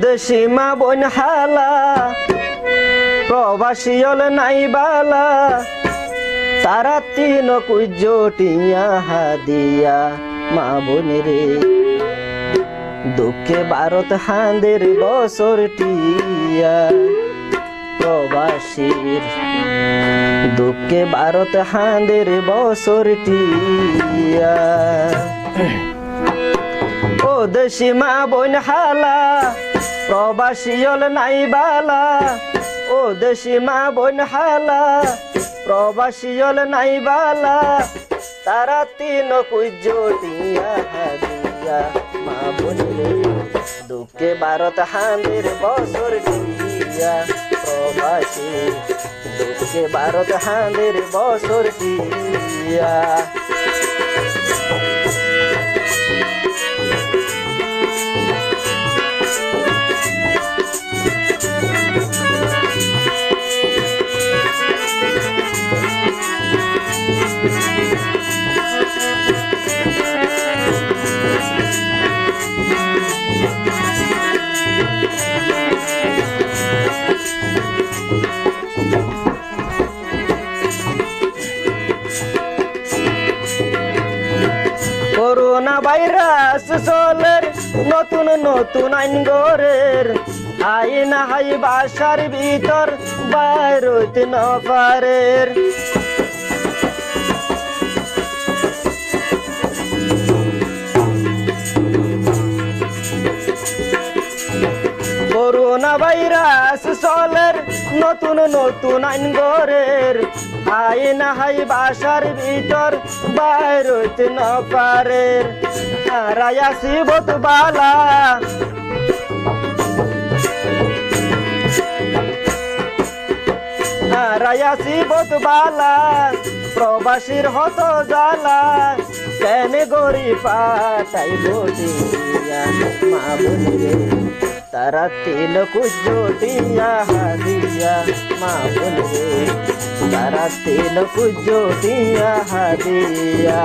দেশি মা বোন হালা, প্রবাসী হল নাই বালা। তারা তিন কুজটিয়া হাদিয়া মা বোন রে। দুঃখে ভারত হাঁদের বছর টিয়া। প্রবাসীর দুঃখে ভারত হাঁদের বছর টিয়া। ও দেশি মা বোন হালা, প্রবাসী হল নাই বালা। ও দেশি মা বোন হালা, প্রবাসী হল নাই বালা। তারা তিন কুজটিয়া মা বোন দুঃখে ভারত হাঁদের বছর টিয়া প্রবাসী। দুঃখে ভারত হাঁদের বছর টিয়া করোনা ভাইরাস চলের নতুন নতুন আইন গরের আইন হাই বাসার ভিতর বাইর হইতে করোনা ভাইরাস চলের নতুন নতুন আইন গরের আইন হাই বাসার ভিতর বাইর হইতে ন পারের। হারায়াসি বত বালা হারায়াসি বালা প্রবাসীর হত জালা কেন গরি পাটাই বটিয়া মা বলিরে তারা তিল কুজোটিয়া হারিয়া মা বলবে তারা তিল কুজোটিয়া হাদিয়া।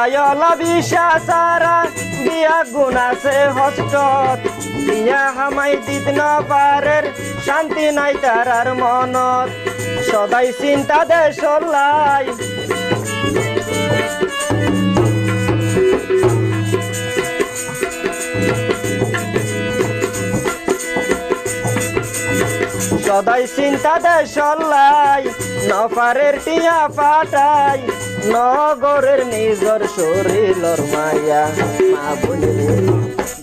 বিষয়লা বিশ্বাসারা সারা বিয়া হস্তত। বিয়া হামাই দিত পারের শান্তি নাই তারার মনত। সদাই চিন্তা দে সল্লাই সদাই চিন্তা দেয় সল্লাই নফারের টিয়া পাটাই নগরের নিজর শরীরর মায়া। মা বলিলে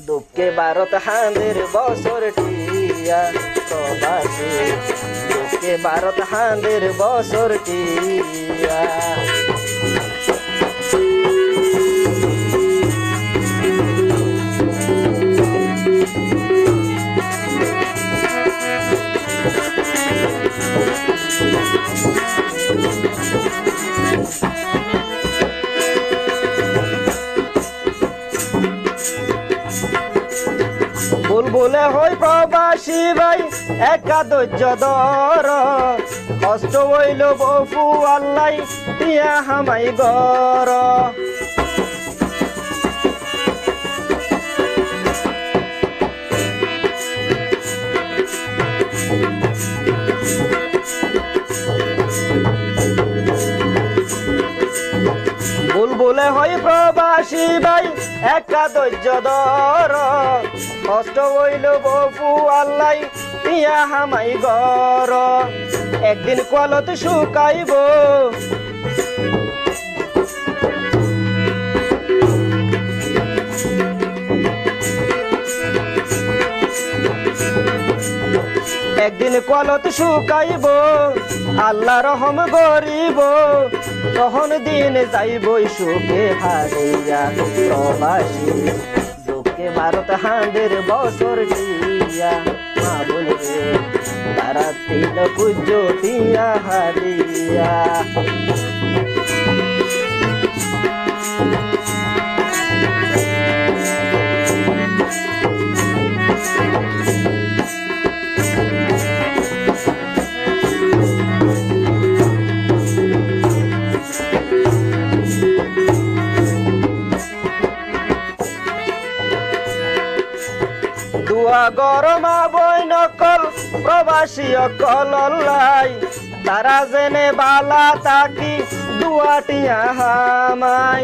দুঃখে ভারত হাঁদের বছর টিয়া প্রবাসী দুঃখে ভারত হাঁদের বছর টিয়া। বুলবুলে হই প্রবাসী ভাই একা ধৈর্য ধর। কষ্ট হইল বপু আল্লাই তিয়া হামাই গর প্রবাস প্রবাসী ভাই, একা ধৈর্য ধর। কষ্ট হইল বপু আল্লাই পিয়া হামাই গর একদিন কলত শুকাইব। একদিন কলত শুকাইব, আল্লাহ রহম গরিব তখন দিন যাইব সুখে হারিয়া প্রবাসী। দুঃখে ভারত হাঁদের বছর দিয়া মা বলবে তারা তিন হারিয়া। গরমা বই নকল প্রবাসী লাই তারা জেনে বালা তাকি দুয়াটিয়া হামাই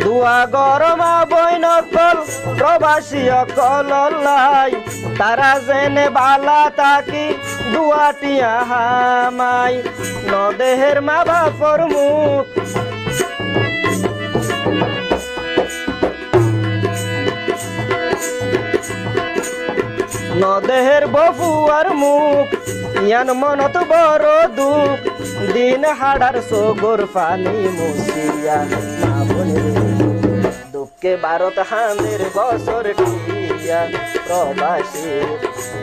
দুয়া গরমা বই নকল প্রবাসী অকল লাই তারা জেনে বালা তাকি দুয়াটিয়া হামাই, নদেহের মা বাপর মুখ নদেহের বপুয়ার মুখ, ইয়ান মনত বড় দুঃখ। দিন হাড়ার সগর পানি মুসিয়া মা দুঃখে ভারত হাঁদের বছর টিয়া প্রবাসী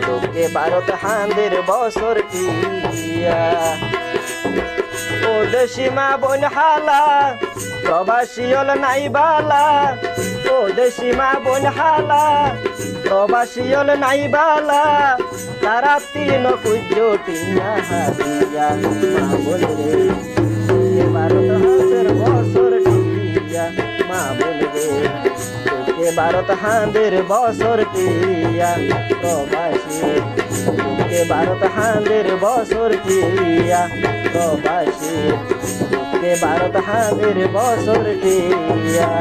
দুঃখে ভারত হাঁদের বছর টিয়া ও দেশি মা বোন হালা, প্রবাসী হল নাই বালা। ও দেশি মা বোন হালা, প্রবাসী নাই বালা। তারা তিন মা ভারত বছর মা তোকে ভারত হাঁদের বছর টিয়া প্রবাসী তোকে ভারত হাঁদের বছর টিয়া প্রবাসী তোকে ভারত হাঁদের বছর টিয়া